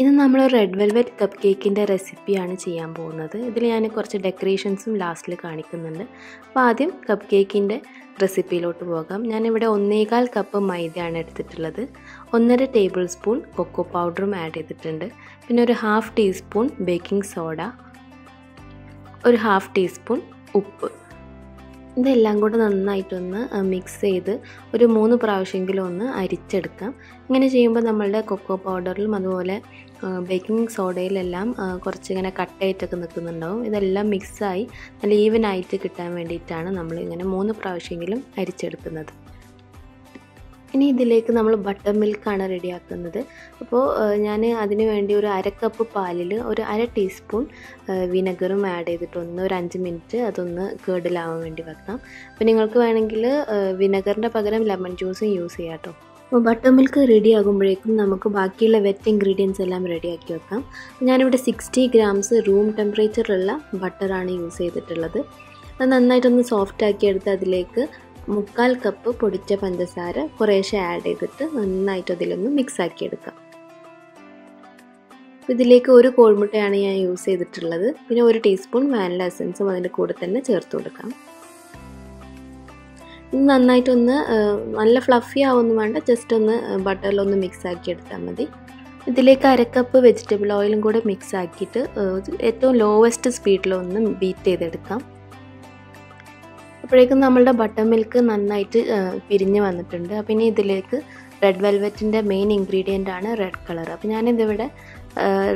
ഇന്ന് നമ്മൾ red velvet cup കേക്കിന്റെ റെസിപ്പിയാണ് ചെയ്യാൻ പോകുന്നത്. ഇതിൽ ഞാൻ കുറച്ച് ഡെക്കറേഷൻസും ലാസ്റ്റിൽ കാണിക്കുന്നുണ്ട്. അപ്പോൾ ആദ്യം കപ്പ് കേക്കിന്റെ റെസിപ്പിയിലോട്ട് പോകാം. ഞാനിവിടെ ഒന്നേകാൽ കപ്പ് മൈദയാണ് എടുത്തിട്ടുള്ളത്. ഒന്നര ടേബിൾ സ്പൂൺ കൊക്കോ പൗഡറും ആഡ് ചെയ്തിട്ടുണ്ട്. പിന്നെ ഒരു ഹാഫ് ടീസ്പൂൺ ബേക്കിംഗ് സോഡ ഒരു ഹാഫ് ടീസ്പൂൺ ഉപ്പ്. ഇതെല്ലാം കൂടെ നന്നായിട്ടൊന്ന് മിക്സ് ചെയ്ത് ഒരു മൂന്ന് പ്രാവശ്യമെങ്കിലും ഒന്ന് അരിച്ചെടുക്കാം. ഇങ്ങനെ ചെയ്യുമ്പോൾ നമ്മളുടെ കൊക്കോ പൗഡറിലും അതുപോലെ ബേക്കിംഗ് സോഡയിലെല്ലാം കുറച്ചിങ്ങനെ കട്ടയായിട്ടൊക്കെ നിൽക്കുന്നുണ്ടാവും. ഇതെല്ലാം മിക്സായി നല്ല ഈവനായിട്ട് കിട്ടാൻ വേണ്ടിയിട്ടാണ് നമ്മളിങ്ങനെ മൂന്ന് പ്രാവശ്യമെങ്കിലും അരിച്ചെടുക്കുന്നത്. ഇനി ഇതിലേക്ക് നമ്മൾ ബട്ടർ മിൽക്കാണ് റെഡിയാക്കുന്നത്. അപ്പോൾ ഞാൻ അതിന് വേണ്ടി ഒരു അര കപ്പ് പാലിൽ ഒരു അര ടീസ്പൂൺ വിനെഗറും ആഡ് ചെയ്തിട്ടൊന്ന് ഒരു അഞ്ച് മിനിറ്റ് അതൊന്ന് കേടിലാവാൻ വേണ്ടി വെക്കാം. അപ്പോൾ നിങ്ങൾക്ക് വേണമെങ്കിൽ വിനെഗറിന്റെ പകരം ലെമൺ ജ്യൂസും യൂസ് ചെയ്യാം കേട്ടോ അപ്പോൾ ബട്ടർ മിൽക്ക് റെഡി ആകുമ്പോഴേക്കും നമുക്ക് ബാക്കിയുള്ള വെറ്റ് ഇൻഗ്രീഡിയൻസ് എല്ലാം റെഡിയാക്കി വെക്കാം. ഞാനിവിടെ സിക്സ്റ്റി ഗ്രാംസ് റൂം ടെമ്പറേച്ചറിലുള്ള ബട്ടറാണ് യൂസ് ചെയ്തിട്ടുള്ളത്. അത് നന്നായിട്ടൊന്ന് സോഫ്റ്റ് ആക്കി എടുത്ത് അതിലേക്ക് മുക്കാൽ കപ്പ് പൊടിച്ച പഞ്ചസാര കുറേശ്ശെ ആഡ് ചെയ്തിട്ട് നന്നായിട്ട് അതിലൊന്ന് മിക്സ് ആക്കി എടുക്കാം. ഇതിലേക്ക് ഒരു കോഴിമുട്ടയാണ് ഞാൻ യൂസ് ചെയ്തിട്ടുള്ളത്. പിന്നെ ഒരു ടീസ്പൂൺ വാനില എസൻസും അതിന്റെ കൂടെ തന്നെ ചേർത്ത് കൊടുക്കാം. നന്നായിട്ടൊന്ന് നല്ല ഫ്ലഫി ആവൊന്നും വേണ്ട ജസ്റ്റ് ഒന്ന് ബട്ടറിലൊന്ന് മിക്സ് ആക്കി മതി. ഇതിലേക്ക് അരക്കപ്പ് വെജിറ്റബിൾ ഓയിലും കൂടെ മിക്സ് ആക്കിയിട്ട് ഏറ്റവും ലോവസ്റ്റ് സ്പീഡിലൊന്ന് ബീറ്റ് ചെയ്തെടുക്കാം. അപ്പോഴേക്കും നമ്മളുടെ ബട്ടർ മിൽക്ക് നന്നായിട്ട് പിരിഞ്ഞ് വന്നിട്ടുണ്ട്. അപ്പോൾ ഇനി ഇതിലേക്ക് റെഡ് വെൽവെറ്റിന്റെ മെയിൻ ഇൻഗ്രീഡിയന്റ് ആണ് റെഡ് കളർ അപ്പോൾ ഞാനിതിവിടെ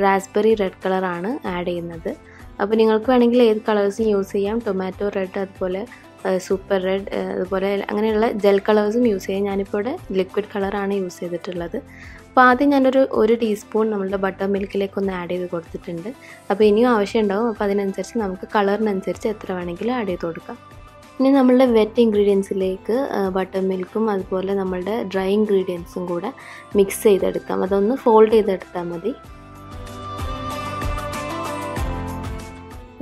റാസ്ബെറി റെഡ് കളറാണ് ആഡ് ചെയ്യുന്നത്. അപ്പോൾ നിങ്ങൾക്ക് വേണമെങ്കിൽ ഏത് കളേഴ്സും യൂസ് ചെയ്യാം. ടൊമാറ്റോ റെഡ് അതുപോലെ സൂപ്പർ റെഡ് അതുപോലെ അങ്ങനെയുള്ള ജെൽ കളേഴ്സും യൂസ് ചെയ്യാം. ഞാനിപ്പോൾ ഇവിടെ ലിക്വിഡ് കളറാണ് യൂസ് ചെയ്തിട്ടുള്ളത്. അപ്പോൾ ആദ്യം ഞാനൊരു ഒരു ടീസ്പൂൺ നമ്മളുടെ ബട്ടർ മിൽക്കിലേക്ക് ഒന്ന് ആഡ് ചെയ്ത് കൊടുത്തിട്ടുണ്ട്. അപ്പോൾ ഇനിയും ആവശ്യമുണ്ടാവും. അപ്പോൾ അതിനനുസരിച്ച് നമുക്ക് കളറിനനുസരിച്ച് എത്ര വേണമെങ്കിലും ആഡ് ചെയ്ത് കൊടുക്കാം. ഇനി നമ്മളുടെ വെറ്റ് ഇൻഗ്രീഡിയൻസിലേക്ക് ബട്ടർ മിൽക്കും അതുപോലെ നമ്മളുടെ ഡ്രൈ ഇൻഗ്രീഡിയൻസും കൂടെ മിക്സ് ചെയ്തെടുക്കാം. അതൊന്ന് ഫോൾഡ് ചെയ്തെടുത്താൽ മതി.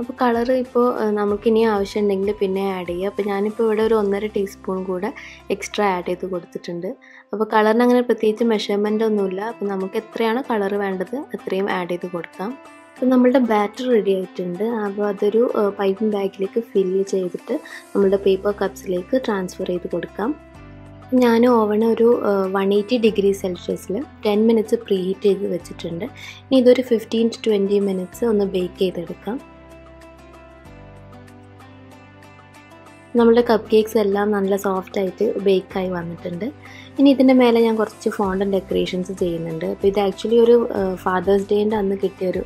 അപ്പോൾ കളർ ഇപ്പോൾ നമുക്കിനി ആവശ്യം ആവശ്യമുണ്ടെങ്കിൽ പിന്നെ ആഡ് ചെയ്യുക അപ്പോൾ ഞാനിപ്പോൾ ഇവിടെ ഒരു ഒന്നര ടീസ്പൂൺ കൂടെ എക്സ്ട്രാ ആഡ് ചെയ്ത് കൊടുത്തിട്ടുണ്ട്. അപ്പോൾ കളറിന് അങ്ങനെ പ്രത്യേകിച്ച് മെഷർമെന്റ് ഒന്നുമില്ല. അപ്പോൾ നമുക്ക് എത്രയാണ് കളർ വേണ്ടത് അത്രയും ആഡ് ചെയ്ത് കൊടുക്കാം. അപ്പോൾ നമ്മളുടെ ബാറ്റർ റെഡി ആയിട്ടുണ്ട്. അപ്പോൾ അതൊരു പൈപ്പിംഗ് ബാഗിലേക്ക് ഫില്ല് ചെയ്തിട്ട് നമ്മളുടെ പേപ്പർ കപ്സിലേക്ക് ട്രാൻസ്ഫർ ചെയ്ത് കൊടുക്കാം. ഞാൻ ഓവൺ ഒരു വൺ എയ്റ്റി ഡിഗ്രി സെൽഷ്യസിൽ ടെൻ മിനിറ്റ്സ് പ്രീ ഹീറ്റ് ചെയ്ത് വെച്ചിട്ടുണ്ട്. ഇനി ഇതൊരു ഫിഫ്റ്റീൻ ടു ട്വന്റി മിനിറ്റ്സ് ഒന്ന് ബേക്ക് ചെയ്തെടുക്കാം. നമ്മുടെ കപ്പ് കേക്ക്സ് എല്ലാം നല്ല സോഫ്റ്റ് ആയിട്ട് ബേക്കായി വന്നിട്ടുണ്ട്. ഇനി ഇതിന്റെ മേലെ ഞാൻ കുറച്ച് ഫോണ്ടും ഡെക്കറേഷൻസ് ചെയ്യുന്നുണ്ട്. അപ്പോൾ ഇത് ആക്ച്വലി ഒരു ഫാദേഴ്സ് ഡേന്റെ അന്ന് കിട്ടിയൊരു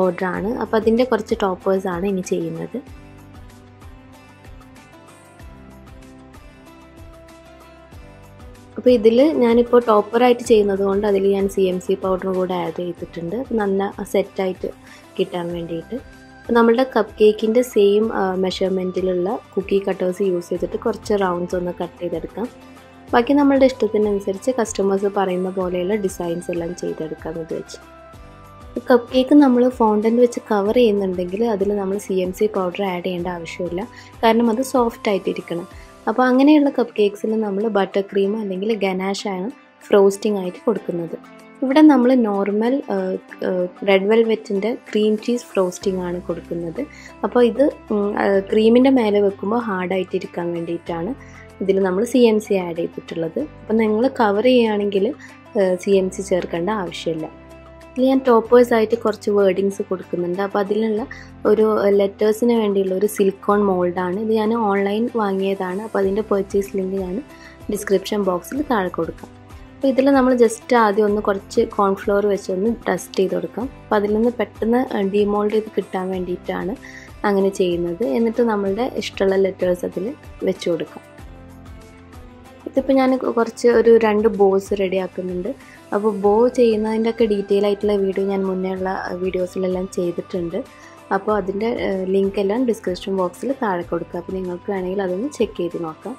ഓർഡറാണ് അപ്പോൾ അതിന്റെ കുറച്ച് ടോപ്പേഴ്സാണ് ഇനി ചെയ്യുന്നത്. അപ്പോൾ ഇതിൽ ഞാനിപ്പോൾ ടോപ്പറായിട്ട് ചെയ്യുന്നത് കൊണ്ട് അതിൽ ഞാൻ സി എം സി പൗഡറും കൂടെ ആഡ് ചെയ്തിട്ടുണ്ട്. നല്ല സെറ്റായിട്ട് കിട്ടാൻ വേണ്ടിയിട്ട്. അപ്പോൾ നമ്മളുടെ കപ്പ് കേക്കിന്റെ സെയിം മെഷർമെന്റിലുള്ള കുക്കി കട്ടേഴ്സ് യൂസ് ചെയ്തിട്ട് കുറച്ച് റൗണ്ട്സ് ഒന്ന് കട്ട് ചെയ്തെടുക്കാം. ബാക്കി നമ്മളുടെ ഇഷ്ടത്തിനനുസരിച്ച് കസ്റ്റമേഴ്സ് പറയുന്ന പോലെയുള്ള ഡിസൈൻസ് എല്ലാം ചെയ്തെടുക്കാമെന്ന് വെച്ച് കപ്പ് കേക്ക് നമ്മൾ ഫോണ്ടന്റ് വെച്ച് കവർ ചെയ്യുന്നുണ്ടെങ്കിൽ അതിൽ നമ്മൾ C M C powder add ചെയ്യേണ്ട ആവശ്യമില്ല. കാരണം അത് സോഫ്റ്റ് ആയിട്ടിരിക്കണം. അപ്പോൾ അങ്ങനെയുള്ള കപ്പ് കേക്ക്സിൽ നമ്മൾ ബട്ടർ ക്രീം അല്ലെങ്കിൽ ഗനാഷാണ് ഫ്രോസ്റ്റിംഗ് ആയിട്ട് കൊടുക്കുന്നത്. ഇവിടെ നമ്മൾ നോർമൽ റെഡ് വെൽവെറ്റിന്റെ ക്രീം ചീസ് ഫ്രോസ്റ്റിംഗ് ആണ് കൊടുക്കുന്നത്. അപ്പോൾ ഇത് ക്രീമിന്റെ മേലെ വെക്കുമ്പോൾ ഹാർഡായിട്ടിരിക്കാൻ വേണ്ടിയിട്ടാണ്. ഇതിൽ നമ്മൾ സി എം സി ആഡ് ചെയ്തിട്ടുള്ളത്. അപ്പം നിങ്ങൾ കവർ ചെയ്യുകയാണെങ്കിൽ സി എം സി ചേർക്കേണ്ട ആവശ്യമില്ല. ഇതിൽ ഞാൻ ടോപ്പേഴ്സ് ആയിട്ട് കുറച്ച് വേർഡിങ്സ് കൊടുക്കുന്നുണ്ട്. അപ്പോൾ അതിലുള്ള ഒരു ലെറ്റേഴ്സിന് വേണ്ടിയുള്ള ഒരു സിലിക്കോൺ മോൾഡാണ് ഇത് ഞാൻ ഓൺലൈൻ വാങ്ങിയതാണ്. അപ്പോൾ അതിന്റെ പർച്ചേസ് ലിങ്ക് ഞാൻ ഡിസ്ക്രിപ്ഷൻ ബോക്സിൽ താഴെ കൊടുക്കാം. അപ്പോൾ ഇതിൽ നമ്മൾ ജസ്റ്റ് ആദ്യം ഒന്ന് കുറച്ച് കോൺഫ്ലോർ വെച്ച് ഒന്ന് ടെസ്റ്റ് ചെയ്ത് കൊടുക്കാം. അപ്പോൾ അതിൽ നിന്ന് പെട്ടെന്ന് ഡിമോൾഡ് ചെയ്ത് കിട്ടാൻ വേണ്ടിയിട്ടാണ് അങ്ങനെ ചെയ്യുന്നത്. എന്നിട്ട് നമ്മളുടെ ഇഷ്ടമുള്ള ലെറ്റേഴ്സ് അതിൽ വെച്ച് കൊടുക്കാം. ഇതിപ്പോൾ ഞാൻ കുറച്ച് ഒരു രണ്ട് ബോസ് റെഡി ആക്കുന്നുണ്ട് അപ്പോൾ ബോ ചെയ്യുന്നതിന്റെ ഒക്കെ ഡീറ്റെയിൽ ആയിട്ടുള്ള വീഡിയോ ഞാൻ മുന്നേ ഉള്ള വീഡിയോസിലെല്ലാം ചെയ്തിട്ടുണ്ട്. അപ്പോൾ അതിന്റെ ലിങ്ക് എല്ലാം ഡിസ്ക്രിപ്ഷൻ ബോക്സിൽ താഴെ കൊടുക്കുക അപ്പോൾ നിങ്ങൾക്ക് വേണമെങ്കിൽ അതൊന്ന് ചെക്ക് ചെയ്ത് നോക്കാം.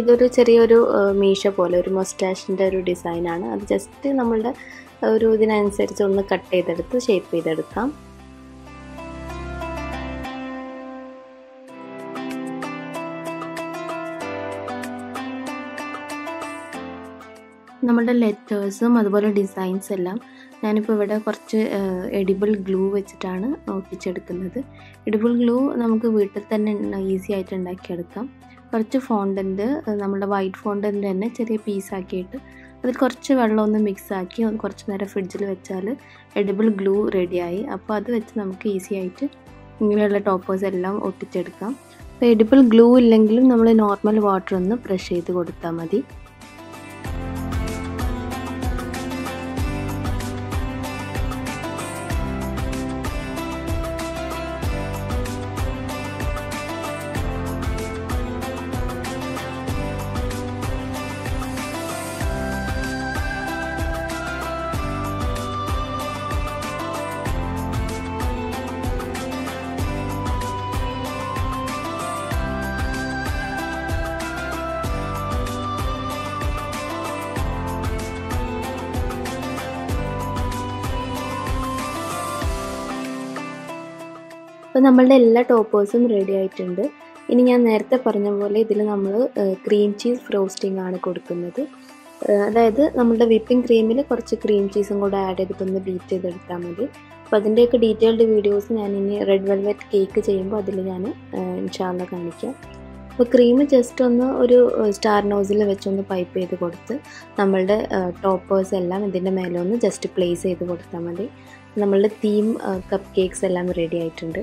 ഇതൊരു ചെറിയൊരു മീശ പോലെ ഒരു മൊസ്റ്റാഷിന്റെ ഒരു ഡിസൈനാണ് അത് ജസ്റ്റ് നമ്മളുടെ ഒരു ഇതിനനുസരിച്ച് ഒന്ന് കട്ട് ചെയ്തെടുത്ത് ഷേപ്പ് ചെയ്തെടുക്കാം. നമ്മുടെ ലെറ്റേഴ്സും അതുപോലെ ഡിസൈൻസ് എല്ലാം ഞാനിപ്പോൾ ഇവിടെ കുറച്ച് എഡിബിൾ ഗ്ലൂ വെച്ചിട്ടാണ് ഒട്ടിച്ചെടുക്കുന്നത്. എഡിബിൾ ഗ്ലൂ നമുക്ക് വീട്ടിൽ തന്നെ ഈസി ആയിട്ട് ഉണ്ടാക്കിയെടുക്കാം. കുറച്ച് ഫോണ്ടന്റ് നമ്മുടെ വൈറ്റ് ഫോണ്ടന്റ് തന്നെ ചെറിയ പീസാക്കിയിട്ട് അതിൽ കുറച്ച് വെള്ളം ഒന്ന് മിക്സ് ആക്കി ഒന്ന് കുറച്ച് നേരം ഫ്രിഡ്ജിൽ വെച്ചാൽ എഡിബിൾ ഗ്ലൂ റെഡിയായി അപ്പോൾ അത് വെച്ച് നമുക്ക് ഈസി ആയിട്ട് ഇങ്ങനെയുള്ള ടോപ്പേഴ്സ് എല്ലാം ഒട്ടിച്ചെടുക്കാം. അപ്പോൾ എഡിബിൾ ഗ്ലൂ ഇല്ലെങ്കിലും നമ്മൾ നോർമൽ വാട്ടർ ഒന്ന് ബ്രഷ് ചെയ്ത് കൊടുത്താൽ മതി. അപ്പോൾ നമ്മളുടെ എല്ലാ ടോപ്പേഴ്സും റെഡി ആയിട്ടുണ്ട്. ഇനി ഞാൻ നേരത്തെ പറഞ്ഞ പോലെ ഇതിൽ നമ്മൾ ക്രീം ചീസ് ഫ്രോസ്റ്റിംഗ് ആണ് കൊടുക്കുന്നത്. അതായത് നമ്മളുടെ വിപ്പിംഗ് ക്രീമിൽ കുറച്ച് ക്രീം ചീസും കൂടെ ആഡ് ചെയ്തിട്ടൊന്ന് ബീറ്റ് ചെയ്തെടുത്താൽ മതി. അപ്പോൾ അതിന്റെയൊക്കെ ഡീറ്റെയിൽഡ് വീഡിയോസ് ഞാൻ ഇനി റെഡ് വെൽവെറ്റ് കേക്ക് ചെയ്യുമ്പോൾ അതിൽ ഞാൻ ഇൻഷാല്ല കാണിക്കാം. അപ്പോൾ ക്രീം ജസ്റ്റ് ഒന്ന് ഒരു സ്റ്റാർ നോസിൽ വെച്ചൊന്ന് പൈപ്പ് ചെയ്ത് കൊടുത്ത് നമ്മളുടെ ടോപ്പേഴ്സ് എല്ലാം ഇതിന്റെ മേലെ ഒന്ന് ജസ്റ്റ് പ്ലേസ് ചെയ്ത് കൊടുത്താൽ മതി. നമ്മളുടെ തീം കപ്പ് കേക്ക്സ് എല്ലാം റെഡി ആയിട്ടുണ്ട്.